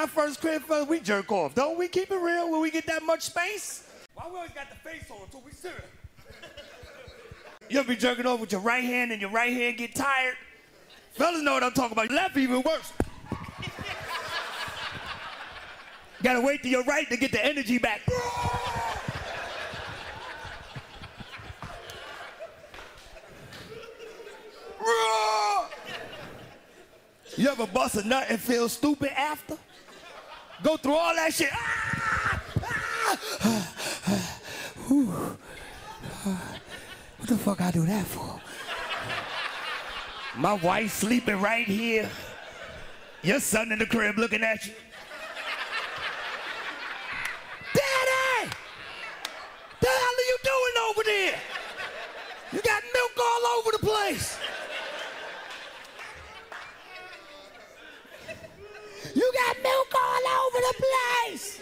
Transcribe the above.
our first crib, fellas, we jerk off. Don't we keep it real when we get that much space? Why we always got the face on until we sit? You'll be jerking off with your right hand and your right hand get tired? Fellas know what I'm talking about. Left even worse. Gotta wait to your right to get the energy back. You ever bust a nut and feel stupid after? Go through all that shit. Ah! Ah! Whew. What the fuck I do that for? My wife sleeping right here. Your son in the crib looking at you. Daddy! The hell are you doing over there? You got milk all over the place. You got milk all over the place.